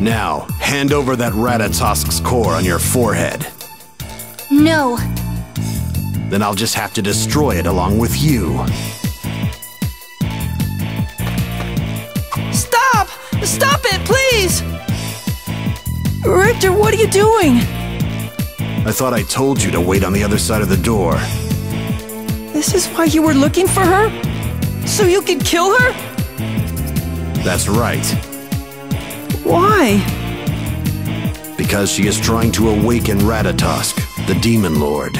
Now, hand over that Ratatosk's core on your forehead. No. Then I'll just have to destroy it along with you. Stop! Stop it, please! Richter, what are you doing? I thought I told you to wait on the other side of the door. This is why you were looking for her? So you could kill her? That's right. Why? Because she is trying to awaken Ratatosk, the Demon Lord.